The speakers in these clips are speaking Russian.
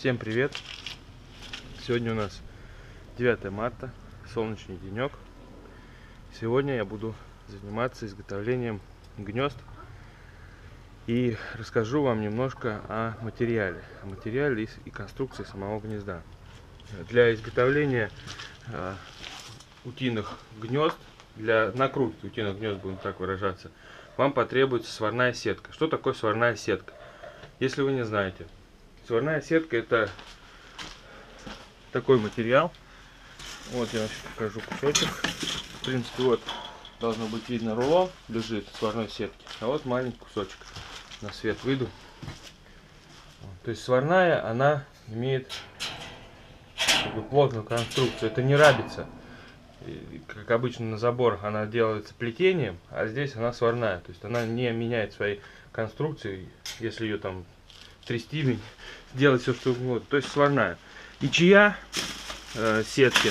Всем привет! Сегодня у нас 9 марта, солнечный денек. Сегодня я буду заниматься изготовлением гнезд и расскажу вам немножко о материале, о материале и конструкции самого гнезда. Для изготовления э, утиных гнезд, для накрутки утиных гнезд, будем так выражаться, вам потребуется сварная сетка. Что такое сварная сетка? Если вы не знаете, сварная сетка это такой материал. Вот я вам покажу кусочек. В принципе, вот должно быть видно рулон лежит сварной сетки. А вот маленький кусочек. На свет выйду. То есть сварная, она имеет такую плотную конструкцию. Это не рабица. Как обычно на заборах она делается плетением, а здесь она сварная. То есть она не меняет своей конструкции, если ее там трясти, делать все что угодно. То есть сварная. И чья э, сетки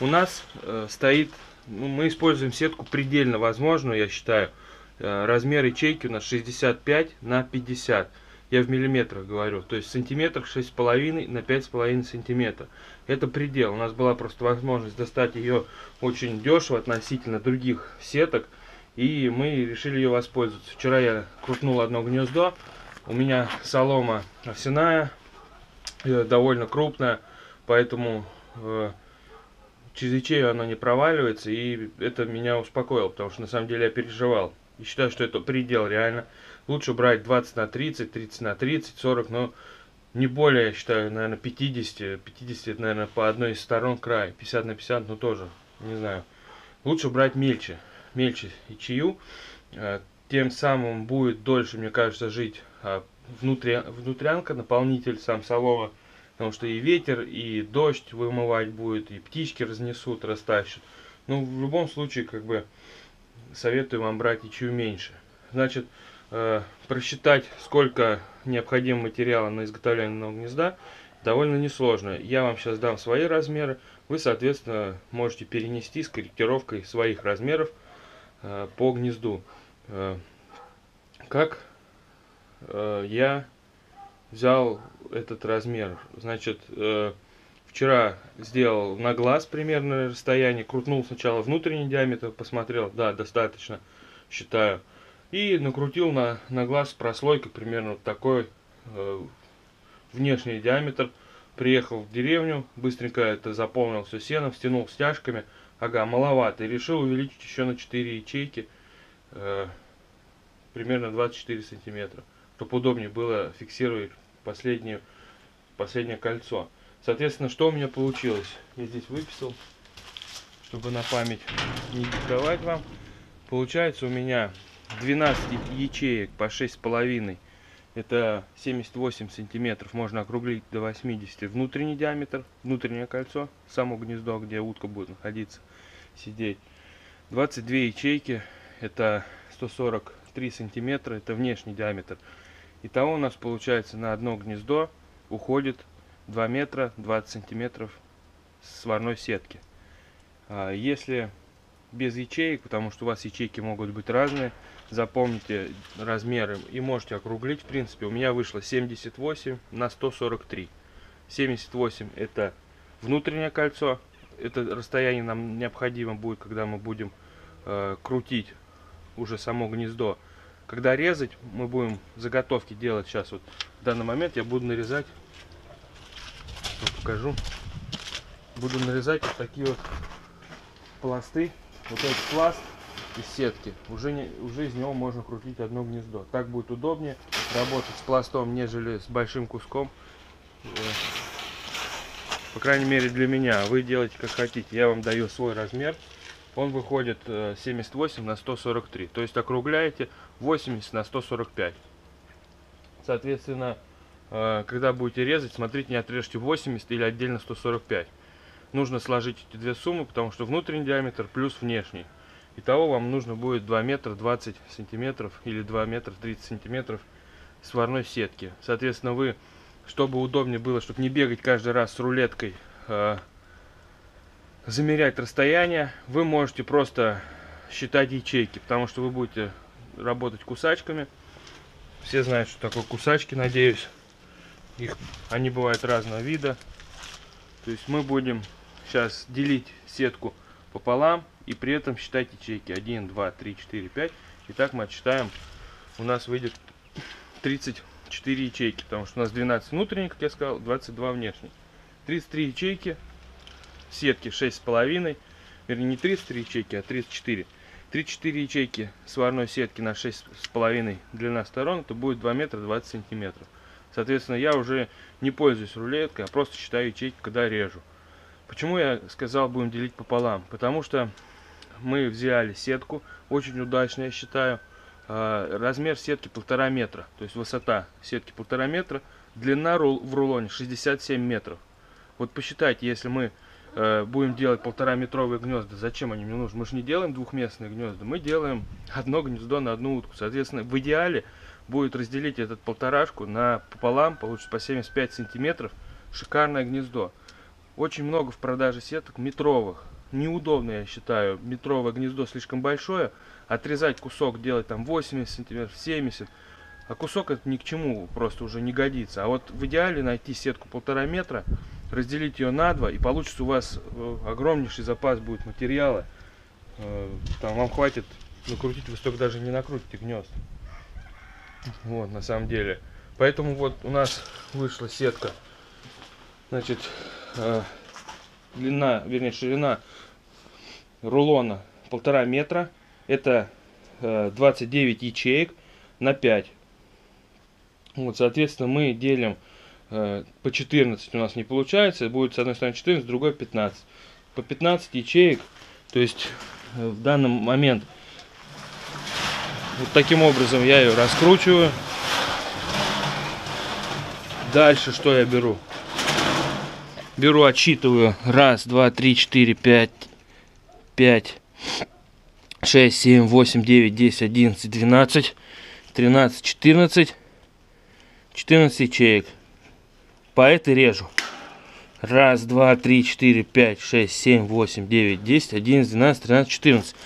у нас э, стоит, ну, мы используем сетку предельно возможную, я считаю. Э, размер ячейки у нас 65 на 50. Я в миллиметрах говорю. То есть в сантиметрах 6,5 на 5,5 сантиметра. Это предел. У нас была просто возможность достать ее очень дешево относительно других сеток. И мы решили ее воспользоваться. Вчера я крутнул одно гнездо. У меня солома овсяная, э, довольно крупная, поэтому э, через ячею она не проваливается, и это меня успокоило, потому что на самом деле я переживал. И считаю, что это предел реально. Лучше брать 20 на 30, 30 на 30, 40, но не более, я считаю, наверное, 50. 50 это, наверное, по одной из сторон край. 50 на 50, ну тоже, не знаю. Лучше брать мельче, мельче ячею. Э, тем самым будет дольше, мне кажется, жить а, внутри, внутрянка, наполнитель сам солома, потому что и ветер, и дождь вымывать будет, и птички разнесут, растащат. Ну, в любом случае, как бы, советую вам брать ячею меньше. Значит, э, просчитать, сколько необходимо материала на изготовление нового гнезда, довольно несложно. Я вам сейчас дам свои размеры, вы, соответственно, можете перенести с корректировкой своих размеров э, по гнезду. Э, как э, я взял этот размер? Значит, э, вчера сделал на глаз примерное расстояние, крутнул сначала внутренний диаметр, посмотрел, да, достаточно, считаю. И накрутил на, на глаз прослойкой примерно вот такой внешний диаметр. Приехал в деревню, быстренько это заполнил все сеном, стянул стяжками. Ага, маловато. И решил увеличить еще на 4 ячейки э, примерно 24 сантиметра, чтобы удобнее было фиксировать последнее, последнее кольцо. Соответственно, что у меня получилось? Я здесь выписал, чтобы на память не диктовать вам. Получается у меня 12 ячеек по 6,5. Это 78 сантиметров. Можно округлить до 80. Внутренний диаметр, внутреннее кольцо, само гнездо, где утка будет находиться, сидеть. 22 ячейки, это 143 сантиметра, это внешний диаметр. Итого у нас получается на одно гнездо уходит 2 метра 20 сантиметров сварной сетки. А если без ячеек, потому что у вас ячейки могут быть разные, запомните размеры и можете округлить. В принципе, у меня вышло 78 на 143. 78 это внутреннее кольцо, это расстояние нам необходимо будет, когда мы будем э, крутить уже само гнездо. Когда резать, мы будем заготовки делать сейчас. Вот в данный момент я буду нарезать, вот покажу, буду нарезать вот такие вот пласты. Вот этот пласт из сетки, уже, не, уже из него можно крутить одно гнездо. Так будет удобнее работать с пластом, нежели с большим куском. Э, по крайней мере для меня. Вы делаете как хотите. Я вам даю свой размер. Он выходит 78 э, на 143. То есть округляете 80 на 145. Соответственно, э, когда будете резать, смотрите, не отрежьте 80 или отдельно 145. Нужно сложить эти две суммы, потому что внутренний диаметр плюс внешний. Итого вам нужно будет 2 метра 20 сантиметров или 2 метра 30 сантиметров сварной сетки. Соответственно, вы чтобы удобнее было, чтобы не бегать каждый раз с рулеткой, э, замерять расстояние, вы можете просто считать ячейки, потому что вы будете работать кусачками. Все знают, что такое кусачки, надеюсь. Их, они бывают разного вида. То есть мы будем сейчас делить сетку пополам и при этом считать ячейки. 1, 2, 3, 4, 5. И так мы отсчитаем. У нас выйдет 34 ячейки, потому что у нас 12 внутренних, как я сказал, 22 внешних. 33 ячейки, сетки 6,5, вернее не 33 ячейки, а 34. 34 ячейки сварной сетки на 6,5 длина сторон, это будет 2 метра 20 сантиметров. Соответственно, я уже не пользуюсь рулеткой, а просто считаю ячейки, когда режу. Почему я сказал, будем делить пополам? Потому что мы взяли сетку, очень удачно, я считаю. А, размер сетки полтора метра, то есть высота сетки полтора метра, длина в рулоне 67 метров. Вот посчитайте, если мы будем делать полтора метровые гнезда, зачем они мне нужны? Мы же не делаем двухместные гнезда, мы делаем одно гнездо на одну утку. Соответственно, в идеале будет разделить этот полторашку на пополам, получится по 75 сантиметров. Шикарное гнездо. Очень много в продаже сеток метровых. Неудобно, я считаю. Метровое гнездо слишком большое. Отрезать кусок, делать там 80 сантиметров, 70. А кусок это ни к чему, просто уже не годится. А вот в идеале найти сетку полтора метра, разделить ее на два, и получится у вас э, огромнейший запас будет материала. Э, там вам хватит накрутить, вы столько даже не накрутите гнезд. Вот, на самом деле. Поэтому вот у нас вышла сетка. Значит, э, длина, вернее, ширина рулона полтора метра. Это э, 29 ячеек на 5. Вот, соответственно, мы делим э, по 14 у нас не получается. Будет с одной стороны 14, с другой 15. По 15 ячеек, то есть э, в данный момент вот таким образом я ее раскручиваю. Дальше что я беру? Беру, отсчитываю. Раз, два, три, четыре, пять, пять, шесть, семь, восемь, девять, десять, одиннадцать, двенадцать, тринадцать, четырнадцать. Четырнадцать ячеек. По этой режу. Раз, два, три, четыре, пять, шесть, семь, восемь, девять, десять, одиннадцать, двенадцать, тринадцать, четырнадцать.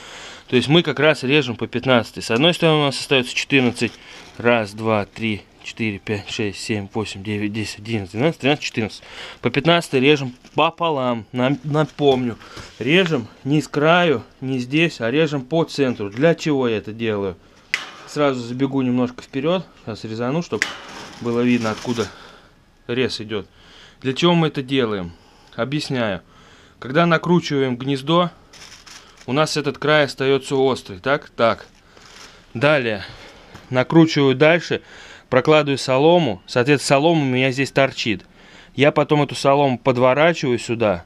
То есть мы как раз режем по 15. С одной стороны у нас остается 14. Раз, два, три, 4, 5, 6, 7, 8, 9, 10, 11, 12, 13, 14. По 15 режем пополам. Напомню, режем не с краю, не здесь, а режем по центру. Для чего я это делаю? Сразу забегу немножко вперед. Сейчас резану, чтобы было видно, откуда рез идет. Для чего мы это делаем? Объясняю. Когда накручиваем гнездо, у нас этот край остается острый. Так? Так. Далее. Накручиваю дальше прокладываю солому, соответственно, солома у меня здесь торчит. Я потом эту солому подворачиваю сюда,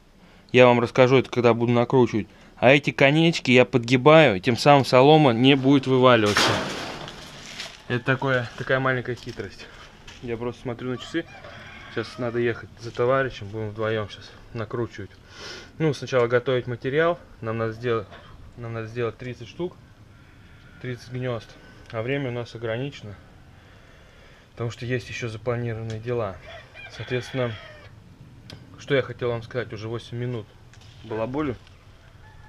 я вам расскажу это, когда буду накручивать. А эти конечки я подгибаю, тем самым солома не будет вываливаться. Это такое, такая маленькая хитрость. Я просто смотрю на часы. Сейчас надо ехать за товарищем, будем вдвоем сейчас накручивать. Ну, сначала готовить материал. Нам надо сделать, нам надо сделать 30 штук, 30 гнезд. А время у нас ограничено потому что есть еще запланированные дела. Соответственно, что я хотел вам сказать, уже 8 минут балаболю.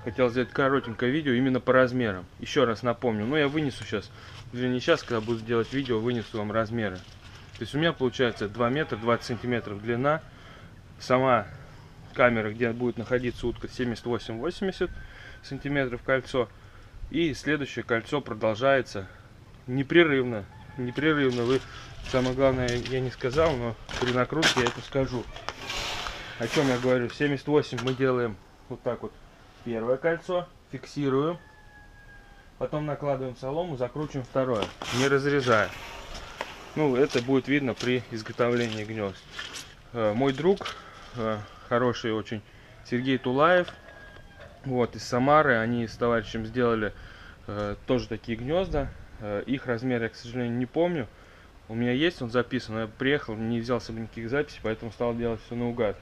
Хотел сделать коротенькое видео именно по размерам. Еще раз напомню, ну я вынесу сейчас, или не сейчас, когда буду делать видео, вынесу вам размеры. То есть у меня получается 2 метра 20 сантиметров длина. Сама камера, где будет находиться утка, 78-80 сантиметров кольцо. И следующее кольцо продолжается непрерывно. Непрерывно вы Самое главное, я не сказал, но при накрутке я это скажу. О чем я говорю? 78 мы делаем вот так вот. Первое кольцо, фиксируем. Потом накладываем солому, закручиваем второе, не разрезая. Ну, это будет видно при изготовлении гнезд. Э, мой друг, э, хороший очень, Сергей Тулаев, вот, из Самары, они с товарищем сделали э, тоже такие гнезда. Их размер я, к сожалению, не помню. У меня есть, он записан, но я приехал, не взял себе никаких записей, поэтому стал делать все наугад.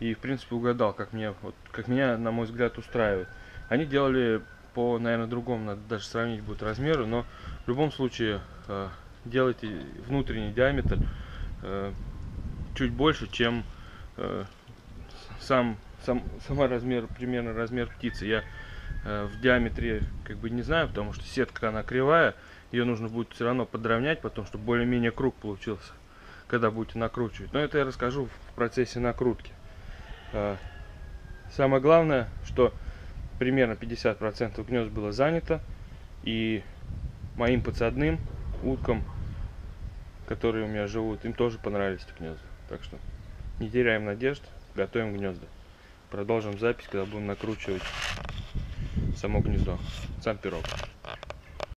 И, в принципе, угадал, как, мне, вот, как меня, на мой взгляд, устраивает. Они делали по, наверное, другому, надо даже сравнить будет размеру, но в любом случае делайте внутренний диаметр э, чуть больше, чем э, сам, сам, сама размер, примерно размер птицы. Я э, в диаметре как бы не знаю, потому что сетка она кривая, ее нужно будет все равно подровнять потом, чтобы более-менее круг получился. когда будете накручивать. Но это я расскажу в процессе накрутки. А, Самое главное, что примерно 50% гнезд было занято. И моим подсадным уткам, которые у меня живут, им тоже понравились эти гнезда. Так что не теряем надежд, готовим гнезда. Продолжим запись, когда будем накручивать само гнездо, сам пирог.